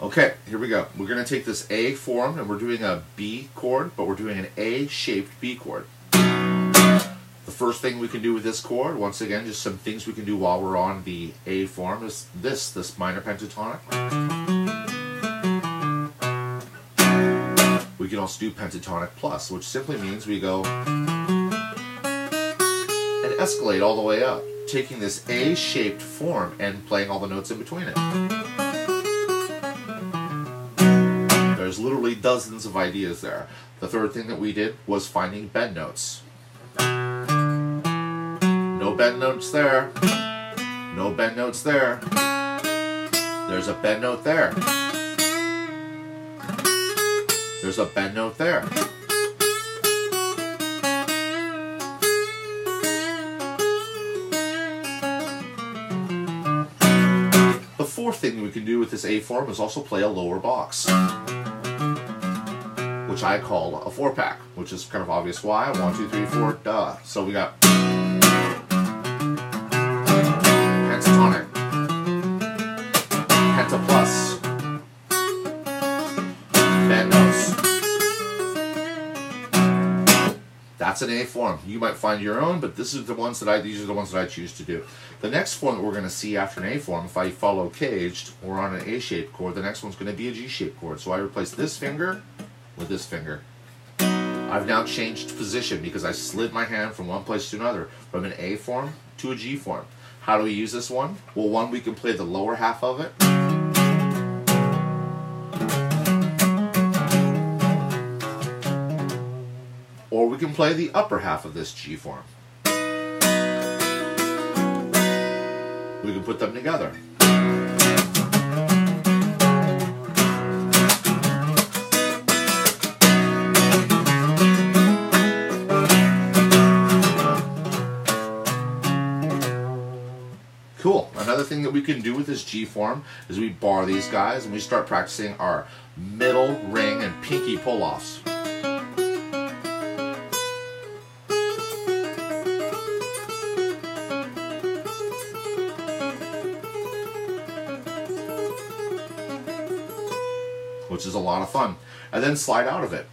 Okay, here we go. We're going to take this A form and we're doing a B chord, but we're doing an A-shaped B chord. The first thing we can do with this chord, once again, just some things we can do while we're on the A form, is this, this minor pentatonic. We can also do pentatonic plus, which simply means we go and escalate all the way up, taking this A-shaped form and playing all the notes in between it. There's literally dozens of ideas there. The third thing that we did was finding bend notes. No bend notes there. No bend notes there. There's a bend note there. There's a bend note there. The fourth thing we can do with this A form is also play a lower box which I call a four pack, which is kind of obvious why. One, two, three, four, duh. So we got pentatonic, pentaplus, bend notes. That's an A form. You might find your own, but this is the ones that I these are the ones that I choose to do. The next form that we're going to see after an A form, if I follow CAGED or on an A-shaped chord, the next one's going to be a G-shaped chord. So I replace this finger with this finger. I've now changed position because I slid my hand from one place to another, from an A form to a G form. How do we use this one? Well, one, we can play the lower half of it. Or we can play the upper half of this G form. We can put them together. Cool. Another thing that we can do with this G form is we bar these guys and we start practicing our middle ring and pinky pull-offs. Which is a lot of fun. And then slide out of it.